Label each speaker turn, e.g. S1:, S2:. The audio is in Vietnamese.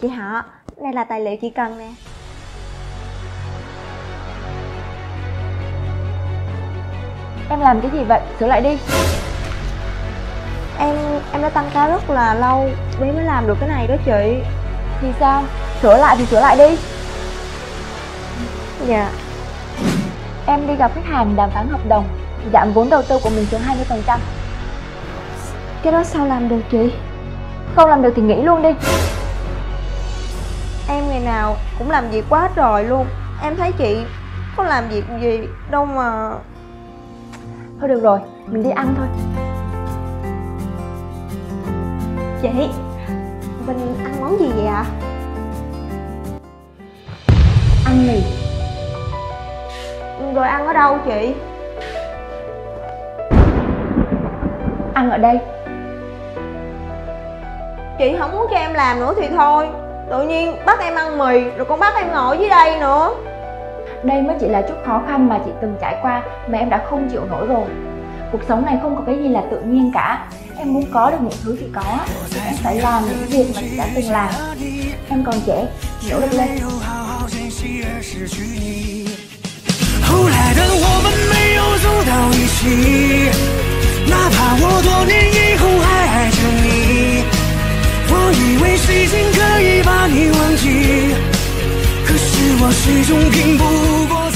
S1: Chị họ, đây là tài liệu chị cần nè.
S2: Em làm cái gì vậy? Sửa lại đi.
S1: Em em đã tăng ca rất là lâu Bé mới làm được cái này đó chị.
S2: Thì sao? Sửa lại thì sửa lại đi.
S1: Dạ.
S2: Em đi gặp khách hàng đàm phán hợp đồng Giảm vốn đầu tư của mình xuống 20%
S1: Cái đó sao làm được chị?
S2: Không làm được thì nghỉ luôn đi
S1: Em ngày nào cũng làm việc quá trời luôn. Em thấy chị có làm việc gì đâu mà
S2: Thôi được rồi, mình đi ăn thôi.
S1: Chị Mình ăn món gì vậy ạ?
S2: Ăn mì.
S1: Rồi ăn ở đâu chị?
S2: Ăn ở đây.
S1: Chị không muốn cho em làm nữa thì thôi Tự nhiên bắt em ăn mì Rồi còn bắt em ngồi dưới đây nữa.
S2: Đây mới chỉ là chút khó khăn mà chị từng trải qua Mà em đã không chịu nổi rồi. Cuộc sống này không có cái gì là tự nhiên cả. Em muốn có được những thứ thì có Thì em phải làm những việc mà chị đã từng làm. Em còn trẻ, nỗ lực lên.
S3: 终拼不过